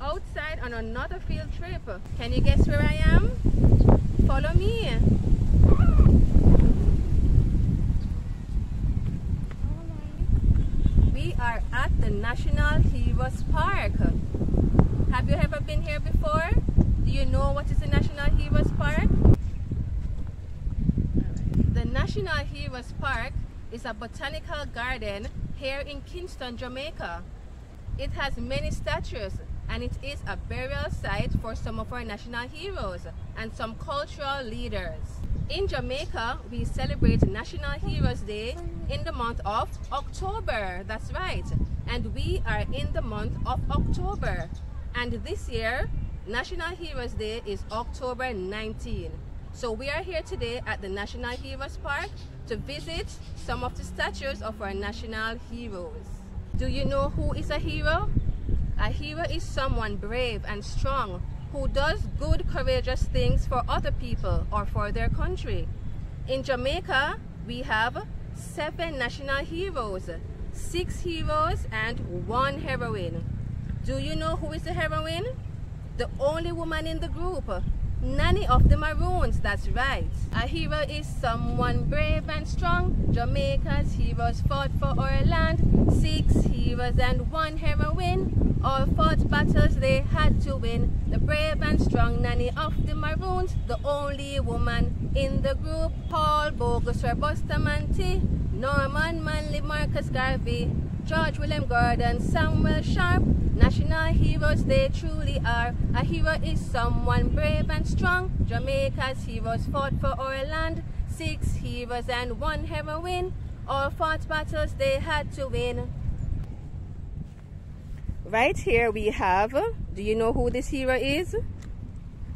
are outside on another field trip. Can you guess where I am? Follow me. We are at the National Heroes Park. Have you ever been here before? Do you know what is the National Heroes Park? The National Heroes Park is a botanical garden here in Kingston, Jamaica. It has many statues and it is a burial site for some of our national heroes and some cultural leaders. In Jamaica, we celebrate National Heroes Day in the month of October. That's right. And we are in the month of October. And this year, National Heroes Day is October 19. So we are here today at the National Heroes Park to visit some of the statues of our national heroes. Do you know who is a hero? A hero is someone brave and strong who does good, courageous things for other people or for their country. In Jamaica, we have seven national heroes, six heroes and one heroine. Do you know who is the heroine? The only woman in the group, Nanny of the Maroons, that's right. A hero is someone brave and strong. Jamaica's heroes fought for our land. Six heroes and one heroine. All fought battles they had to win. The brave and strong Nanny of the Maroons, the only woman in the group. Paul Bogle, Sir Bustamante, Norman Manley, Marcus Garvey, George William Gordon, Samuel Sharpe, national heroes they truly are. A hero is someone brave and strong. Jamaica's heroes fought for our land. Six heroes and one heroine. All fought battles they had to win. Right here we have, do you know who this hero is?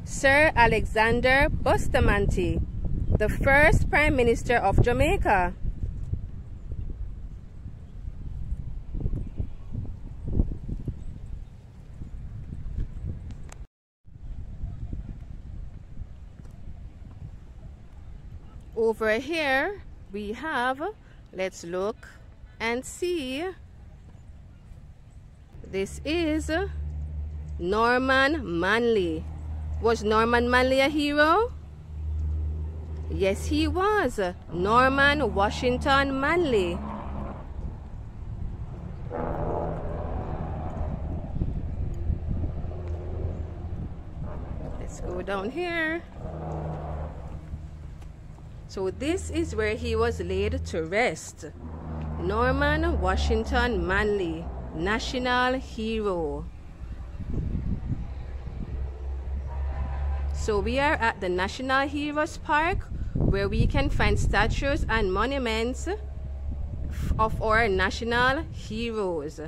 Sir Alexander Bustamante, the first Prime Minister of Jamaica. Over here we have let's look and see. This is Norman Manley. Was Norman Manley a hero? Yes he was. Norman Washington Manley. Let's go down here so this is where he was laid to rest. Norman Washington Manley, national hero. So we are at the National Heroes Park where we can find statues and monuments of our national heroes.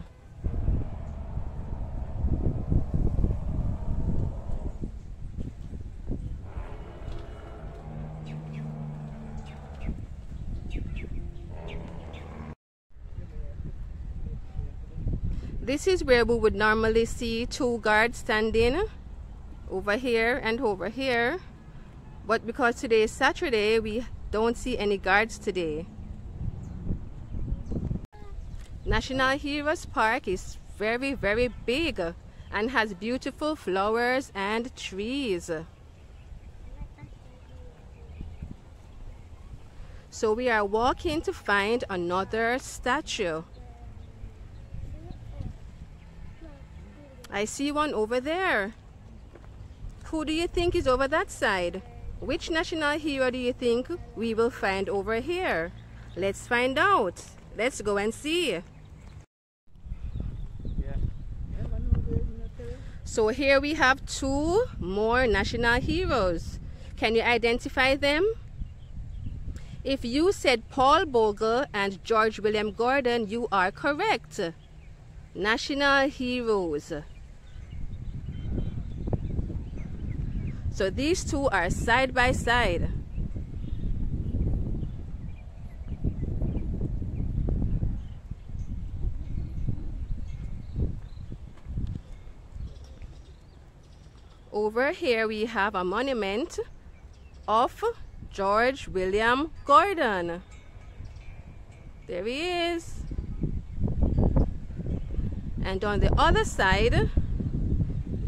This is where we would normally see two guards standing over here and over here. But because today is Saturday, we don't see any guards today. National Heroes Park is very, very big and has beautiful flowers and trees. So we are walking to find another statue. I see one over there. Who do you think is over that side? Which national hero do you think we will find over here? Let's find out. Let's go and see. So here we have two more national heroes. Can you identify them? If you said Paul Bogle and George William Gordon, you are correct. National heroes. So these two are side by side. Over here we have a monument of George William Gordon. There he is. And on the other side,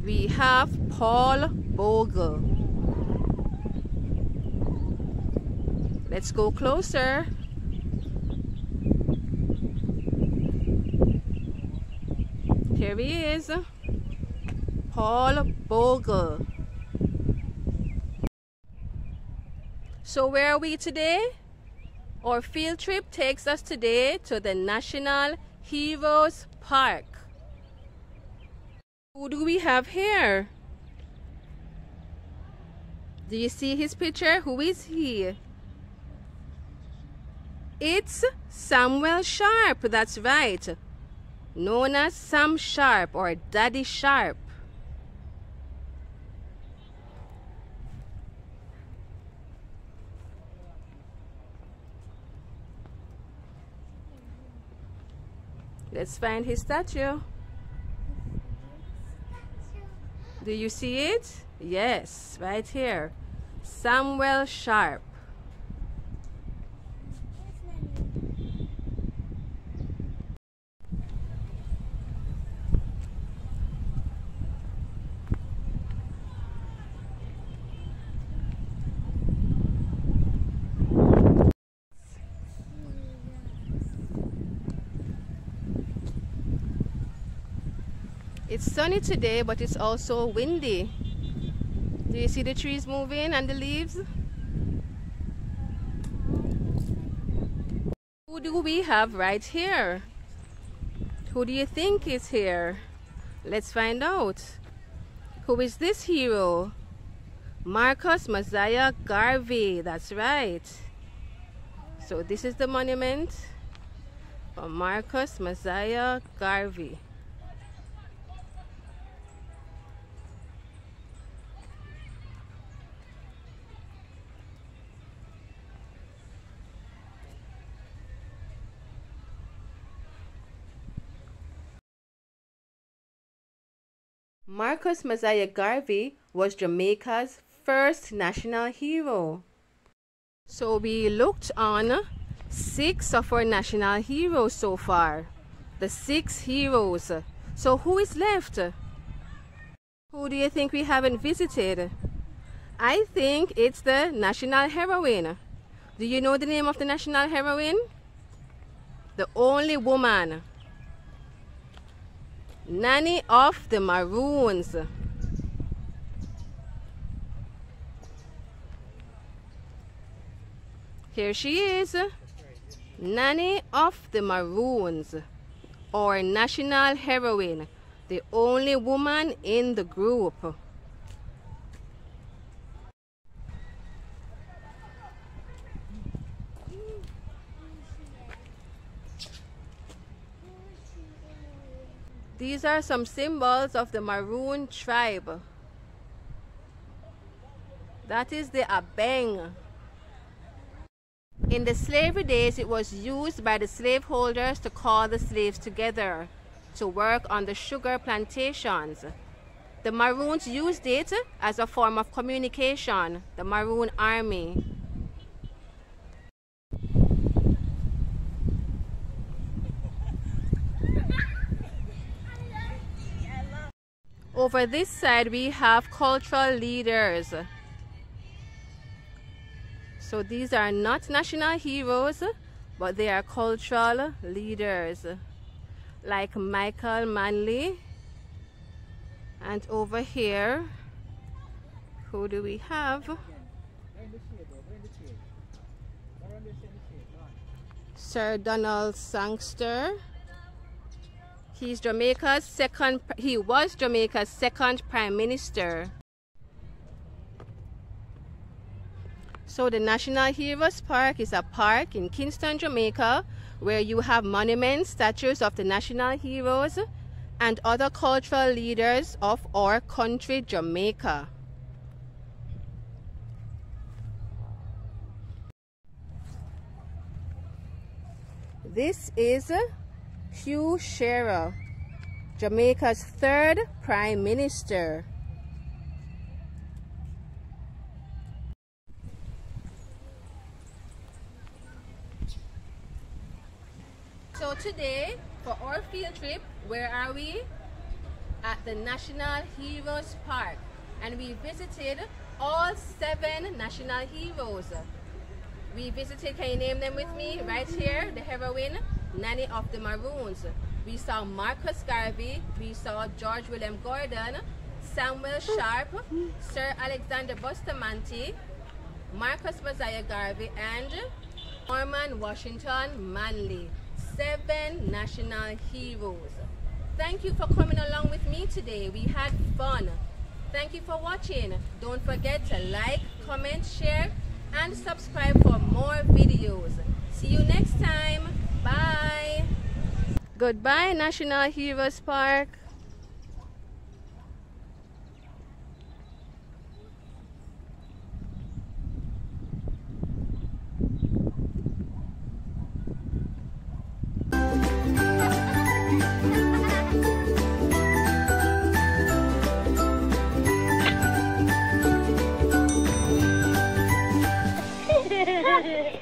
we have Paul Bogle. Let's go closer. Here he is, Paul Bogle. So where are we today? Our field trip takes us today to the National Heroes Park. Who do we have here? Do you see his picture? Who is he? It's Samuel Sharpe, that's right. Known as Sam Sharpe or Daddy Sharpe. Let's find his statue. Do you see it? Yes, right here. Samuel Sharpe. It's sunny today, but it's also windy. Do you see the trees moving and the leaves? Who do we have right here? Who do you think is here? Let's find out. Who is this hero? Marcus Mosiah Garvey, that's right. So this is the monument for Marcus Mosiah Garvey. Marcus Mosiah Garvey was Jamaica's first national hero. So we looked on six of our national heroes so far. The six heroes. So who is left? Who do you think we haven't visited? I think it's the national heroine. Do you know the name of the national heroine? The only woman Nanny of the Maroons. Here she is, Nanny of the Maroons, or national heroine, the only woman in the group. These are some symbols of the Maroon tribe. That is the abeng. In the slavery days, it was used by the slaveholders to call the slaves together to work on the sugar plantations. The Maroons used it as a form of communication, the Maroon Army. Over this side, we have cultural leaders. So these are not national heroes, but they are cultural leaders. Like Michael Manley. And over here, who do we have? Sir Donald Sangster. He's Jamaica's second, he was Jamaica's second prime minister. So the National Heroes Park is a park in Kingston, Jamaica, where you have monuments, statues of the national heroes and other cultural leaders of our country, Jamaica. This is Hugh Shearer, Jamaica's third Prime Minister. So today, for our field trip, where are we? at the National Heroes Park and we visited all seven national heroes. We visited, can you name them with me? Right here, the heroine, Nanny of the Maroons. We saw Marcus Garvey, we saw George William Gordon, Samuel oh. Sharpe, Sir Alexander Bustamante, Marcus Mosiah Garvey, and Norman Washington Manley. Seven national heroes. Thank you for coming along with me today. We had fun. Thank you for watching. Don't forget to like, comment, share, and subscribe for more videos. See you next time. Bye! Goodbye, National Heroes Park!